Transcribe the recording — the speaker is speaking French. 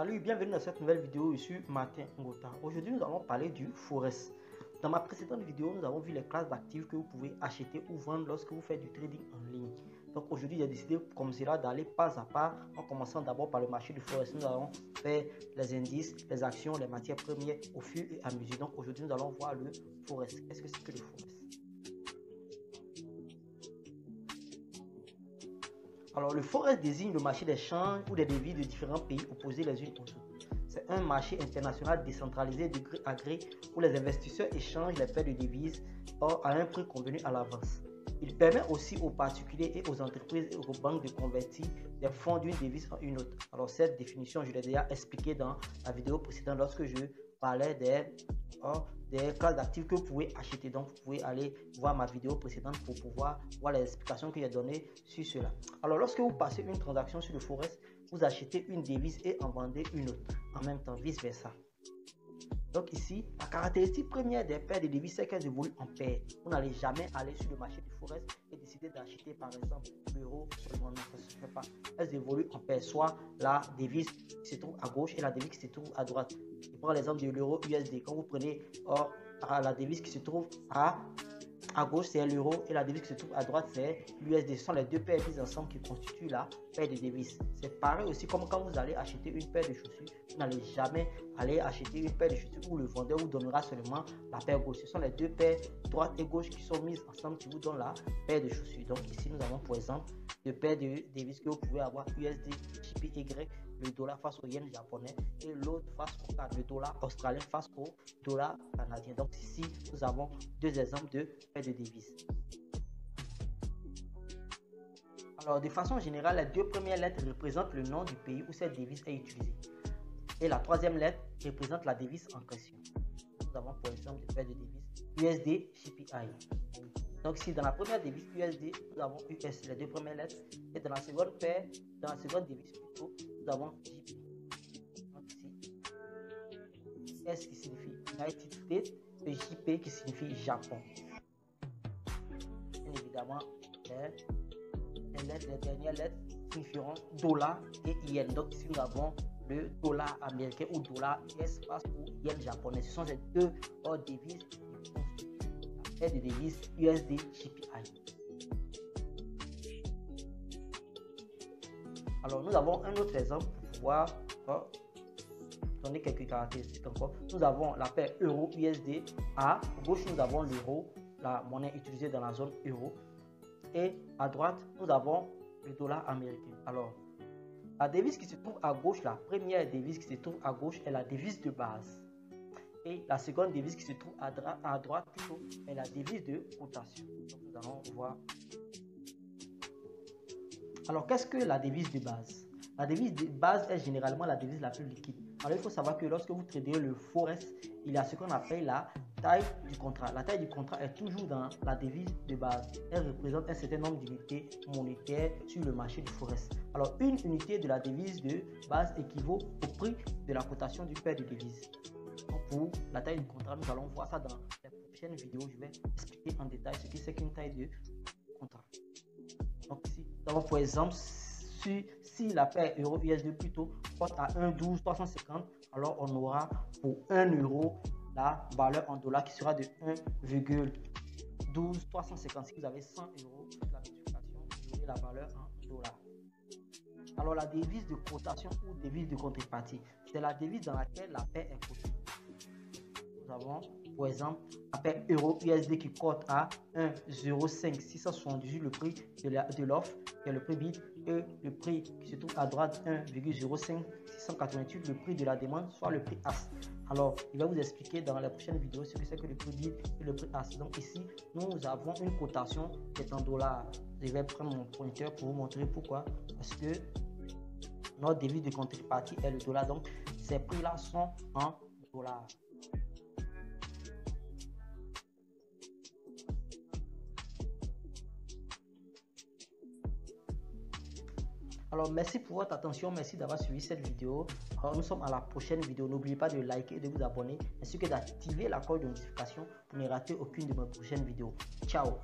Salut, bienvenue dans cette nouvelle vidéo. Suis Martin Ngota. Aujourd'hui, nous allons parler du Forex. Dans ma précédente vidéo, nous avons vu les classes d'actifs que vous pouvez acheter ou vendre lorsque vous faites du trading en ligne. Donc aujourd'hui, j'ai décidé comme cela d'aller pas à pas en commençant d'abord par le marché du Forex. Nous allons faire les indices, les actions, les matières premières au fur et à mesure. Donc aujourd'hui, nous allons voir le Forex. Qu'est-ce que c'est que le Forex Alors, le forex désigne le marché des changes ou des devises de différents pays opposés les unes aux autres. C'est un marché international décentralisé de gré à gré où les investisseurs échangent les paires de devises à un prix convenu à l'avance. Il permet aussi aux particuliers et aux entreprises et aux banques de convertir des fonds d'une devise en une autre. Alors cette définition, je l'ai déjà expliqué dans la vidéo précédente lorsque je parlais des, des classes d'actifs que vous pouvez acheter. Donc, vous pouvez aller voir ma vidéo précédente pour pouvoir voir les explications que j'ai données sur cela. Alors, lorsque vous passez une transaction sur le Forex, vous achetez une devise et en vendez une autre en même temps, vice-versa. Donc ici, la caractéristique première des paires de devises, c'est qu'elles évoluent en paires. Vous n'allez jamais aller sur le marché du Forex et décider d'acheter par exemple l'euro seulement. Non, ça ne se fait pas. Elles évoluent en paires, soit la devise qui se trouve à gauche et la devise qui se trouve à droite. Je prends l'exemple de l'euro USD. Quand vous prenez or, la devise qui se trouve à à gauche, c'est l'euro et la devise qui se trouve à droite, c'est l'USD. Ce sont les deux paires mises ensemble qui constituent la paire de devises. C'est pareil aussi comme quand vous allez acheter une paire de chaussures. Vous n'allez jamais aller acheter une paire de chaussures où le vendeur vous donnera seulement la paire gauche. Ce sont les deux paires droite et gauche qui sont mises ensemble qui vous donnent la paire de chaussures. Donc ici, nous avons pour exemple deux paires de devises que vous pouvez avoir USD, JPY le dollar face au yen japonais et l'autre face au dollar australien face au dollar canadien. Donc ici, nous avons deux exemples de paires de devises. Alors, de façon générale, les deux premières lettres représentent le nom du pays où cette devise est utilisée. Et la troisième lettre représente la devise en question. Nous avons pour exemple des paires de devises USD CPI. Donc ici, dans la première devise USD, nous avons US, les deux premières lettres. Et dans la seconde paire, dans la seconde devise plutôt, nous avons JP. Donc ici, S qui signifie United States et JP qui signifie Japon. Bien évidemment, les, lettres, les dernières lettres signifieront dollar et yen. Donc ici, nous avons le dollar américain ou dollar US face yen japonais. Ce sont ces deux devises de devises USD Alors, nous avons un autre exemple pour pouvoir oh, donner quelques caractéristiques encore. Nous avons la paire euro USD. À gauche, nous avons l'euro, la monnaie utilisée dans la zone euro. Et à droite, nous avons le dollar américain. Alors, la devise qui se trouve à gauche, la première devise qui se trouve à gauche est la devise de base. Et la seconde devise qui se trouve à, à droite plutôt est la devise de cotation. Donc nous allons voir. Alors qu'est-ce que la devise de base? La devise de base est généralement la devise la plus liquide. Alors il faut savoir que lorsque vous tradez le forex, il y a ce qu'on appelle la taille du contrat. La taille du contrat est toujours dans la devise de base. Elle représente un certain nombre d'unités monétaires sur le marché du forex. Alors une unité de la devise de base équivaut au prix de la cotation du paire de devises pour la taille du contrat. Nous allons voir ça dans la prochaine vidéo. Je vais expliquer en détail ce que c'est qu'une taille de contrat. Donc ici, nous pour exemple, si, la paire euro-USD plutôt porte à 1,12 350, alors on aura pour 1 euro la valeur en dollars qui sera de 1,12 350. Si vous avez 100 euros, la multiplication, vous aurez la valeur en dollars. Alors la devise de cotation ou devise de contrepartie, c'est la devise dans laquelle la paire est cotée avons, par exemple, appel euro USD qui cote à 1,05 678 le prix de l'offre, qui est le prix bid, et le prix qui se trouve à droite 1,05 688 le prix de la demande, soit le prix AS. Alors, il va vous expliquer dans la prochaine vidéo ce que c'est que le prix bid et le prix AS. Donc ici, nous avons une cotation qui est en dollars. Je vais prendre mon pointeur pour vous montrer pourquoi. Parce que notre devise de contrepartie est le dollar. Donc, ces prix-là sont en dollars. Alors, merci pour votre attention. Merci d'avoir suivi cette vidéo. Alors, nous sommes à la prochaine vidéo. N'oubliez pas de liker et de vous abonner, ainsi que d'activer la cloche de notification pour ne rater aucune de mes prochaines vidéos. Ciao